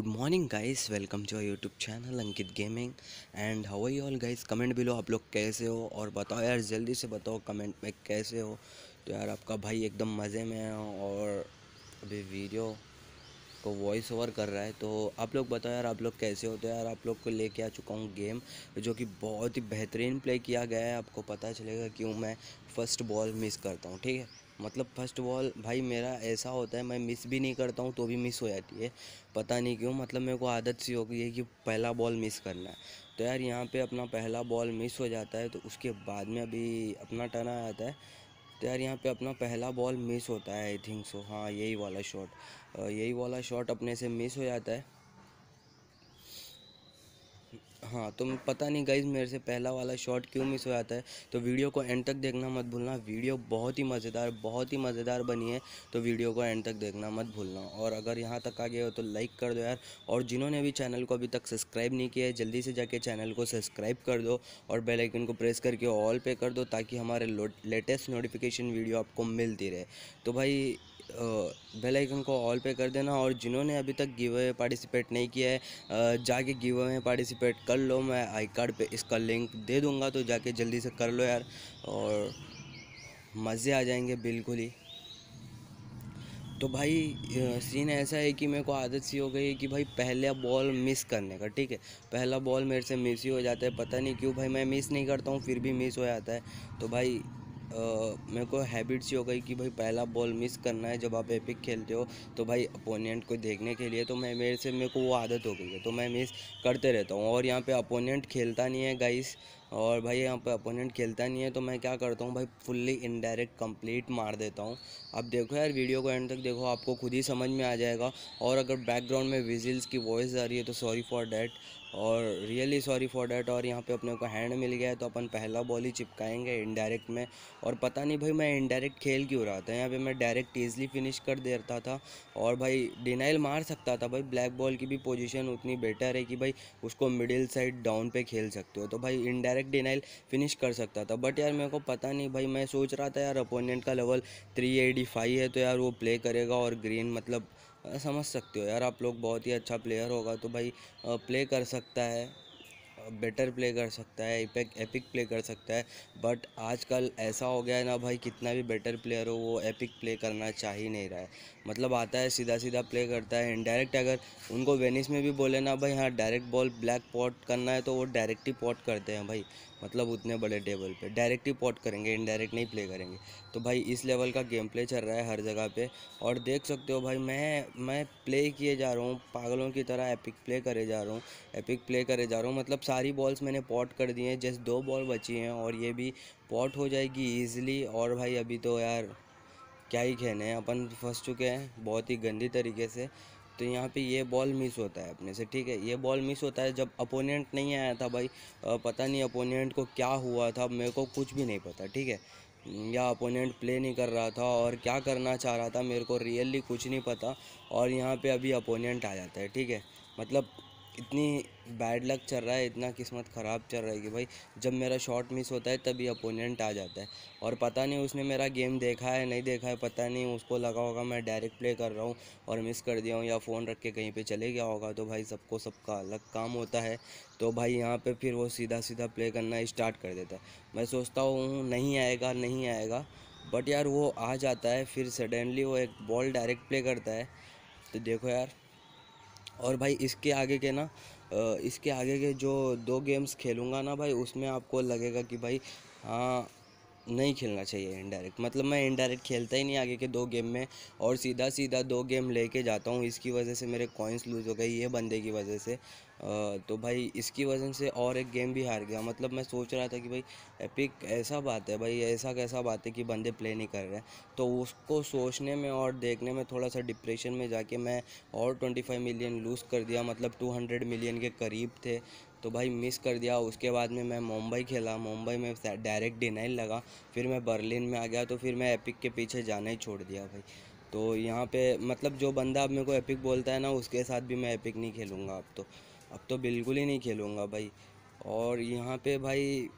Good morning guys welcome to YouTube channel Ankit gaming and how you all guys comment below आप लोग कैसे हो? और बताओ यार, जल्दी से बताओ कमेंट में कैसे हो? तो यार, आपका भाई एकदम मज़े में है और अभी वीडियो को वॉइस ओवर कर रहा है। तो आप लोग बताओ यार, आप लोग कैसे हो? तो यार, आप लोग को लेके आ चुका हूँ गेम जो कि बहुत ही बेहतरीन प्ले किया गया है। आपको पता चलेगा क्यों मैं फ़र्स्ट बॉल मिस करता हूँ, ठीक है? मतलब फ़र्स्ट बॉल भाई मेरा ऐसा होता है, मैं मिस भी नहीं करता हूँ तो भी मिस हो जाती है। पता नहीं क्यों मतलब मेरे को आदत सी हो गई है कि पहला बॉल मिस करना है। तो यार यहाँ पे अपना पहला बॉल मिस हो जाता है तो उसके बाद में अभी अपना टर्न आ जाता है। तो यार यहाँ पे अपना पहला बॉल मिस होता है आई थिंक सो हाँ यही वाला शॉट यही वाला शॉट अपने से मिस हो जाता है। हाँ तो पता नहीं गाइज़ मेरे से पहला वाला शॉट क्यों मिस हो जाता है? तो वीडियो को एंड तक देखना मत भूलना। वीडियो बहुत ही मज़ेदार, बहुत ही मज़ेदार बनी है। तो वीडियो को एंड तक देखना मत भूलना। और अगर यहाँ तक आ गए हो तो लाइक कर दो यार। और जिन्होंने भी चैनल को अभी तक सब्सक्राइब नहीं किया है, जल्दी से जाके चैनल को सब्सक्राइब कर दो और बेल आइकन को प्रेस करके ऑल पे कर दो, ताकि हमारे लेटेस्ट नोटिफिकेशन वीडियो आपको मिलती रहे। तो भाई बेल आइकन को ऑल पे कर देना और जिन्होंने अभी तक गिव अवे पार्टिसिपेट नहीं किया है जाके गिव अवे पार्टिसिपेट कर लो। मैं आई कार्ड पे इसका लिंक दे दूँगा तो जाके जल्दी से कर लो यार। और मज़े आ जाएँगे बिल्कुल ही। तो भाई सीन ऐसा है कि मेरे को आदत सी हो गई है कि भाई पहला बॉल मिस करने का, ठीक है? पहला बॉल मेरे से मिस ही हो जाता है। पता नहीं क्यों भाई, मैं मिस नहीं करता हूँ, फिर भी मिस हो जाता है। तो भाई मेरे को हैबिट सी हो गई कि भाई पहला बॉल मिस करना है जब आप एपिक खेलते हो तो भाई अपोनेंट को देखने के लिए तो मैं, मेरे से मेरे को वो आदत हो गई है तो मैं मिस करते रहता हूँ। और यहाँ पे अपोनेंट खेलता नहीं है गाइस और भाई यहाँ पे अपोनेंट खेलता नहीं है तो मैं क्या करता हूँ भाई फुल्ली इनडायरेक्ट कंप्लीट मार देता हूँ। अब देखो यार वीडियो को एंड तक देखो, आपको खुद ही समझ में आ जाएगा। और अगर बैकग्राउंड में विजिल्स की वॉइस आ रही है तो सॉरी फॉर डैट और रियली सॉरी फॉर डैट और यहाँ पे अपने को हैंड मिल गया है तो अपन पहला बॉल ही चिपकाएँगे इनडायरेक्ट में। और पता नहीं भाई, मैं इनडायरेक्ट खेल क्यों रहा था? यहाँ पे मैं डायरेक्ट ईजली फिनिश कर देता था। और भाई डिनाइल मार सकता था भाई। ब्लैक बॉल की भी पोजीशन उतनी बेटर है कि भाई, उसको मिडिल साइड डाउन पे खेल सकते हो। तो भाई इनडायरेक्ट डिनाइल फिनिश कर सकता था। बट यार, मेरे को पता नहीं भाई, मैं सोच रहा था यार अपोनेंट का लेवल थ्री है तो यार वो प्ले करेगा और ग्रीन मतलब समझ सकते हो यार, आप लोग बहुत ही अच्छा प्लेयर होगा तो भाई प्ले कर सकता है बेटर प्ले कर सकता है एपिक एपिक प्ले कर सकता है बट आजकल ऐसा हो गया है ना भाई, कितना भी बेटर प्लेयर हो, वो एपिक प्ले करना चाह ही नहीं रहा है। मतलब आता है सीधा सीधा प्ले करता है इनडायरेक्ट अगर उनको वेनिस में भी बोले ना भाई हाँ डायरेक्ट बॉल ब्लैक पॉट करना है तो वो डायरेक्ट ही पॉट करते हैं भाई। मतलब उतने बड़े टेबल पे। डायरेक्ट ही पॉट करेंगे इनडायरेक्ट नहीं प्ले करेंगे। तो भाई इस लेवल का गेम प्ले चल रहा है हर जगह पे। और देख सकते हो भाई, मैं मैं प्ले किए जा रहा हूँ, पागलों की तरह एपिक प्ले करे जा रहा हूँ एपिक प्ले करे जा रहा हूँ। मतलब सारी बॉल्स मैंने पॉट कर दी हैं जस्ट दो बॉल बची हैं और ये भी पॉट हो जाएगी ईज़िली और भाई अभी तो यार, क्या ही कहने हैं, अपन फंस चुके हैं बहुत ही गंदी तरीके से। तो यहाँ पे ये बॉल मिस होता है अपने से, ठीक है? ये बॉल मिस होता है जब अपोनेंट नहीं आया था भाई पता नहीं अपोनेंट को क्या हुआ था, मेरे को कुछ भी नहीं पता, ठीक है? या अपोनेंट प्ले नहीं कर रहा था और क्या करना चाह रहा था, मेरे को रियली कुछ नहीं पता और यहाँ पे अभी अपोनेंट आ जाता है, ठीक है? मतलब इतनी बैड लक चल रहा है, इतना किस्मत ख़राब चल रहा है कि भाई, जब मेरा शॉट मिस होता है तभी अपोनेंट आ जाता है। और पता नहीं उसने मेरा गेम देखा है, नहीं देखा है, पता नहीं उसको लगा होगा मैं डायरेक्ट प्ले कर रहा हूँ और मिस कर दिया हूँ या फ़ोन रख के कहीं पे चले गया होगा तो भाई सबको सबका अलग काम होता है। तो भाई यहाँ पर फिर वो सीधा सीधा प्ले करना स्टार्ट कर देता है। मैं सोचता हूँ, नहीं आएगा नहीं आएगा बट यार वो आ जाता है, फिर सडनली वो एक बॉल डायरेक्ट प्ले करता है। तो देखो यार और भाई इसके आगे के ना इसके आगे के जो दो गेम्स खेलूँगा ना भाई, उसमें आपको लगेगा कि भाई हाँ नहीं खेलना चाहिए इनडायरेक्ट मतलब मैं इनडायरेक्ट खेलता ही नहीं आगे के दो गेम में और सीधा सीधा दो गेम लेके जाता हूँ। इसकी वजह से मेरे कॉइन्स लूज़ हो गए ये बंदे की वजह से। तो भाई इसकी वजह से और एक गेम भी हार गया। मतलब मैं सोच रहा था कि भाई एपिक ऐसा बात है भाई, ऐसा कैसा बात है कि बंदे प्ले नहीं कर रहे हैं। तो उसको सोचने में और देखने में थोड़ा सा डिप्रेशन में जाके मैं और 25 मिलियन लूज़ कर दिया। मतलब 200 मिलियन के करीब थे। तो भाई मिस कर दिया। उसके बाद में मैं मुंबई खेला। मुंबई में डायरेक्ट डिनाइल लगा। फिर मैं बर्लिन में आ गया तो फिर मैं एपिक के पीछे जाना ही छोड़ दिया भाई। तो यहाँ पे मतलब जो बंदा अब मेरे को एपिक बोलता है ना, उसके साथ भी मैं एपिक नहीं खेलूँगा अब तो। अब तो बिल्कुल ही नहीं खेलूँगा भाई। और यहाँ पे भाई,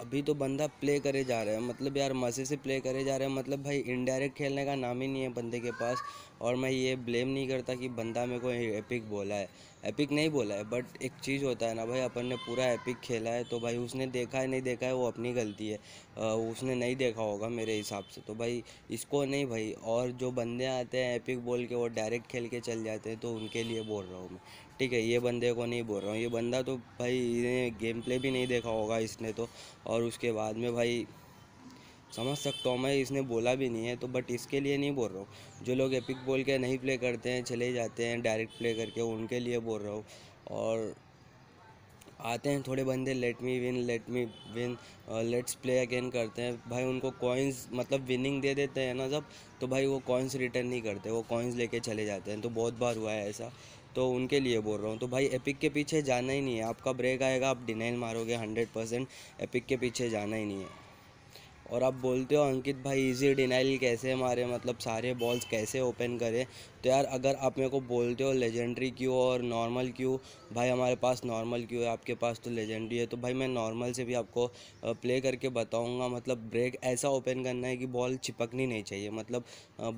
अभी तो बंदा प्ले करे जा रहा है। मतलब यार मज़े से प्ले करे जा रहा है। मतलब भाई इनडायरेक्ट खेलने का नाम ही नहीं है बंदे के पास। और मैं ये ब्लेम नहीं करता कि बंदा मेरे को एपिक बोला है। एपिक नहीं बोला है बट एक चीज़ होता है ना भाई, अपन ने पूरा एपिक खेला है तो भाई उसने देखा है, नहीं देखा है, वो अपनी गलती है। उसने नहीं देखा होगा मेरे हिसाब से तो भाई इसको नहीं भाई, और जो बंदे आते हैं एपिक बोल के, वो डायरेक्ट खेल के चल जाते हैं तो उनके लिए बोल रहा हूँ मैं। ठीक है, ये बंदे को नहीं बोल रहा हूँ। ये बंदा तो भाई गेम प्ले भी नहीं देखा होगा इसने तो और उसके बाद में भाई समझ सकता हूँ मैं, इसने बोला भी नहीं है तो बट इसके लिए नहीं बोल रहा हूँ। जो लोग एपिक बोल के नहीं प्ले करते हैं, चले जाते हैं डायरेक्ट प्ले करके उनके लिए बोल रहा हूँ। और आते हैं थोड़े बंदे let me win let me win let's play again करते हैं। भाई उनको कॉइन्स मतलब विनिंग दे देते हैं ना जब तो भाई वो कॉइन्स रिटर्न नहीं करते, वो कॉइन्स लेके चले जाते हैं। तो बहुत बार हुआ है ऐसा तो उनके लिए बोल रहा हूँ। तो भाई एपिक के पीछे जाना ही नहीं है, आपका ब्रेक आएगा, आप डिनाइल मारोगे हंड्रेड परसेंट एपिक के पीछे जाना ही नहीं है। और आप बोलते हो, अंकित भाई इजी डिनाइल कैसे मारे? मतलब सारे बॉल्स कैसे ओपन करें? तो यार अगर आप मेरे को बोलते हो लेजेंडरी क्यों और नॉर्मल क्यों भाई हमारे पास नॉर्मल क्यों है, आपके पास तो लेजेंडरी है तो भाई मैं नॉर्मल से भी आपको प्ले करके बताऊँगा। मतलब ब्रेक ऐसा ओपन करना है कि बॉल चिपकनी नहीं चाहिए मतलब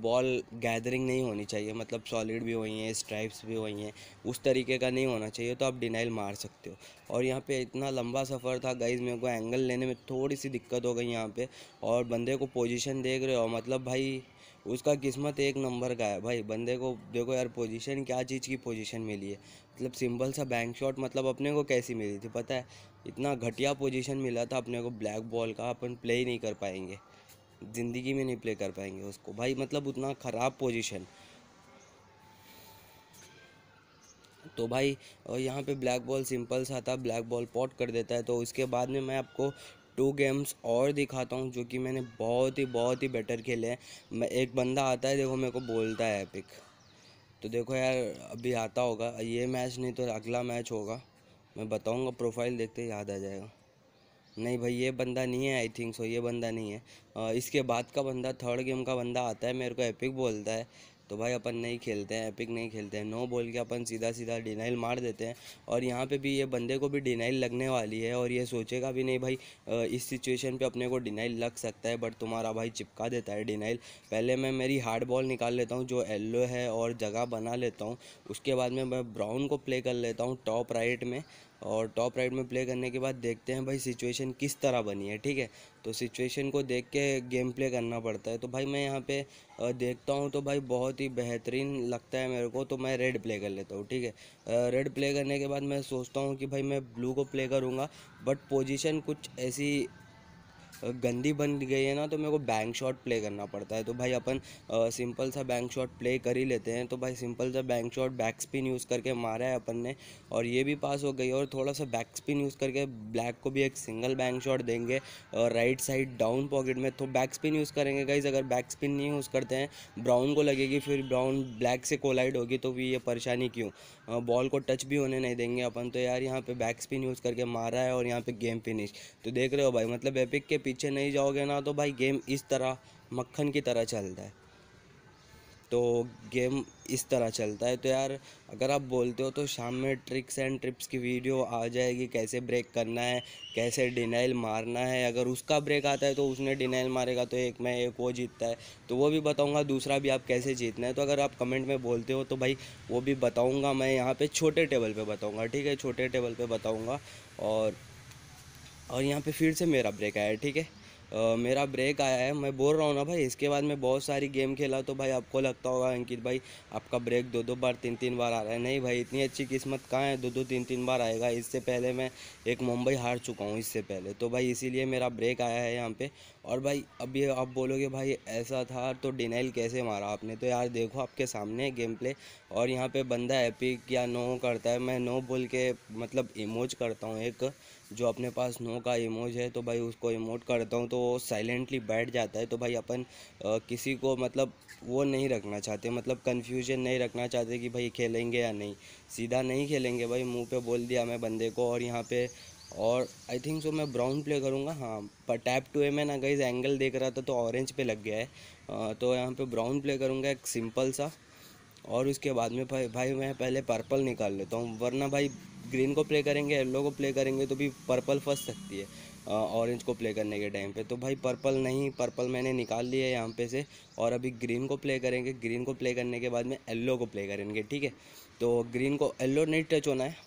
बॉल गैदरिंग नहीं होनी चाहिए मतलब सॉलिड भी हुई हैं स्ट्राइप्स भी हुई हैं, उस तरीके का नहीं होना चाहिए तो आप डिनाइल मार सकते हो। और यहाँ पे इतना लंबा सफ़र था गाइज़ मेरे को एंगल लेने में थोड़ी सी दिक्कत हो गई यहाँ पे, और बंदे को पोजीशन देख रहे हो मतलब भाई उसका किस्मत एक नंबर का है। भाई, बंदे को, देखो यार पोजीशन क्या चीज़ की पोजीशन मिली है? मतलब सिंपल सा बैंक शॉट मतलब अपने को कैसी मिली थी? पता है, इतना घटिया पोजीशन मिला था अपने को ब्लैक बॉल का, अपन प्ले ही नहीं कर पाएँगे। ज़िंदगी में नहीं प्ले कर पाएँगे उसको। भाई मतलब उतना ख़राब पोजीशन तो भाई यहाँ पे ब्लैक बॉल सिंपल सा था ब्लैक बॉल पॉट कर देता है। तो उसके बाद में मैं आपको टू गेम्स और दिखाता हूँ जो कि मैंने बहुत ही बहुत ही बेटर खेले हैं। मैं एक बंदा आता है देखो मेरे को बोलता है एपिक तो देखो यार अभी आता होगा। ये मैच नहीं तो अगला मैच होगा। मैं बताऊँगा प्रोफ़ाइल देखते याद आ जाएगा। नहीं भाई ये बंदा नहीं है आई थिंक सो ये बंदा नहीं है। आ, इसके बाद का बंदा थर्ड गेम का बंदा आता है मेरे को एपिक बोलता है। तो भाई अपन नहीं खेलते हैं एपिक नहीं खेलते हैं। नो बोल के अपन सीधा सीधा डिनाइल मार देते हैं और यहाँ पे भी ये बंदे को भी डिनाइल लगने वाली है और ये सोचेगा भी नहीं भाई इस सिचुएशन पे अपने को डिनाइल लग सकता है बट तुम्हारा भाई चिपका देता है डिनाइल पहले मैं मेरी हार्ड बॉल निकाल लेता हूँ, जो येल्लो है और जगह बना लेता हूँ। उसके बाद में मैं ब्राउन को प्ले कर लेता हूँ टॉप राइट में। और टॉप राइट में प्ले करने के बाद देखते हैं भाई सिचुएशन किस तरह बनी है, ठीक है? तो सिचुएशन को देख के गेम प्ले करना पड़ता है। तो भाई मैं यहाँ पे देखता हूँ तो भाई बहुत ही बेहतरीन लगता है मेरे को तो मैं रेड प्ले कर लेता हूँ, ठीक है? रेड प्ले करने के बाद मैं सोचता हूँ कि भाई मैं ब्लू को प्ले करूँगा बट पोजिशन कुछ ऐसी गंदी बन गई है ना तो मेरे को बैंक शॉट प्ले करना पड़ता है। तो भाई अपन सिंपल सा बैंक शॉट प्ले कर ही लेते हैं। तो भाई सिंपल सा bank shot back spin use करके मारा है अपन ने। और ये भी पास हो गई और थोड़ा सा बैक स्पिन यूज़ करके ब्लैक को भी एक सिंगल बैंक शॉट देंगे। और राइट साइड डाउन पॉकेट में तो बैक स्पिन यूज़ करेंगे। गाइज़ अगर बैक स्पिन नहीं यूज़ करते हैं ब्राउन को लगेगी, फिर ब्राउन ब्लैक से कोलाइड होगी तो भी ये परेशानी क्यों? बॉल को टच भी होने नहीं देंगे अपन। तो यार, यहाँ पे बैक स्पिन यूज़ करके मारा है और यहाँ पे गेम फिनिश तो देख रहे हो भाई मतलब एपिक के पीछे नहीं जाओगे ना तो भाई गेम इस तरह, मक्खन की तरह चलता है। तो गेम इस तरह चलता है। तो यार, अगर आप बोलते हो तो शाम में ट्रिक्स एंड ट्रिप्स की वीडियो आ जाएगी। कैसे ब्रेक करना है, कैसे डिनाइल मारना है। अगर उसका ब्रेक आता है तो उसने डिनाइल मारेगा तो एक मैं एक वो जीतता है। तो वो भी बताऊँगा, दूसरा भी आप कैसे जीतना है। तो अगर आप कमेंट में बोलते हो तो भाई वो भी बताऊँगा मैं। यहाँ पर छोटे टेबल पर बताऊँगा, ठीक है? छोटे टेबल पर बताऊँगा। और और यहाँ पर फिर से मेरा ब्रेक आया ठीक है? मेरा ब्रेक आया है, मैं बोल रहा हूँ ना भाई, इसके बाद मैं बहुत सारी गेम खेला तो भाई आपको लगता होगा, अंकित भाई, आपका ब्रेक दो दो बार, तीन तीन बार आ रहा है। नहीं भाई, इतनी अच्छी किस्मत कहाँ है? दो दो तीन तीन बार आएगा। इससे पहले मैं एक मुंबई हार चुका हूँ, इससे पहले। तो भाई इसीलिए मेरा ब्रेक आया है यहाँ पे। और भाई अभी आप बोलोगे, भाई ऐसा था तो डिनाइल कैसे मारा आपने? तो यार देखो, आपके सामने गेम प्ले और यहाँ पे बंदा एपिक या नो करता है मैं नो बोल के मतलब इमोज करता हूँ एक जो अपने पास नो का इमोज है तो भाई उसको इमोट करता हूँ तो वो साइलेंटली बैठ जाता है तो भाई अपन किसी को मतलब वो नहीं रखना चाहते मतलब कन्फ्यूज़न नहीं रखना चाहते कि भाई खेलेंगे या नहीं। सीधा नहीं खेलेंगे भाई मुँह पे बोल दिया मैं बंदे को और यहाँ पे और आई थिंक सो मैं ब्राउन प्ले करूँगा हाँ पर टैप टू ए में ना गई एंगल देख रहा था तो ऑरेंज पे लग गया है। आ, तो यहाँ पे ब्राउन प्ले करूँगा एक सिंपल सा। और उसके बाद में भाई भाई मैं पहले पर्पल निकाल लेता हूँ, वरना भाई ग्रीन को प्ले करेंगे येलो को प्ले करेंगे तो भी पर्पल फंस सकती है ऑरेंज को प्ले करने के टाइम पे। तो भाई पर्पल नहीं पर्पल मैंने निकाल लिया है यहाँ पे से, और अभी ग्रीन को प्ले करेंगे ग्रीन को प्ले करने के बाद में येल्लो को प्ले करेंगे, ठीक है? तो ग्रीन को येल्लो नहीं टच होना है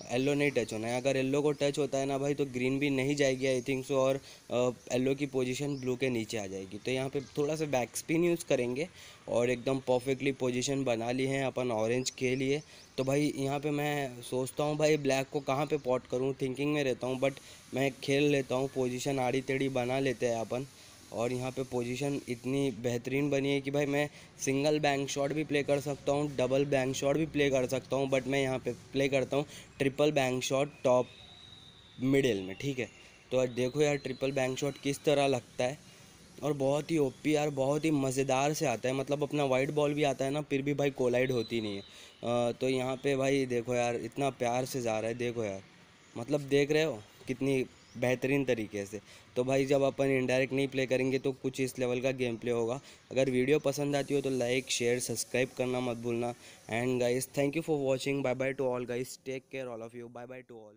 येल्लो नहीं टच होना है। अगर येल्लो को टच होता है ना भाई तो ग्रीन भी नहीं जाएगी आई थिंक सो और येल्लो की पोजीशन ब्लू के नीचे आ जाएगी। तो यहाँ पे थोड़ा सा बैक स्पिन यूज़ करेंगे और एकदम परफेक्टली पोजीशन बना ली है अपन ऑरेंज के लिए। तो भाई यहाँ पे मैं सोचता हूँ भाई ब्लैक को कहाँ पे पॉट करूँ थिंकिंग में रहता हूँ बट मैं खेल लेता हूँ पोजीशन आड़ी टेढ़ी बना लेते हैं अपन। और यहाँ पे पोजीशन इतनी बेहतरीन बनी है कि भाई मैं सिंगल बैंक शॉट भी प्ले कर सकता हूँ डबल बैंक शॉट भी प्ले कर सकता हूँ बट मैं यहाँ पे प्ले करता हूँ triple bank shot top middle में ठीक है? तो देखो यार ट्रिपल बैंक शॉट किस तरह लगता है। और बहुत ही ओपी यार बहुत ही मज़ेदार से आता है मतलब अपना वाइट बॉल भी आता है ना फिर भी भाई कोलाइड होती नहीं है। आ, तो यहाँ पे भाई देखो यार इतना प्यार से जा रहा है देखो यार। मतलब देख रहे हो कितनी बेहतरीन तरीके से। तो भाई जब अपन इनडायरेक्ट नहीं प्ले करेंगे तो कुछ इस लेवल का गेम प्ले होगा। अगर वीडियो पसंद आती हो तो लाइक शेयर सब्सक्राइब करना मत भूलना। And guys thank you for watching bye bye to all guys take care all of you bye bye to all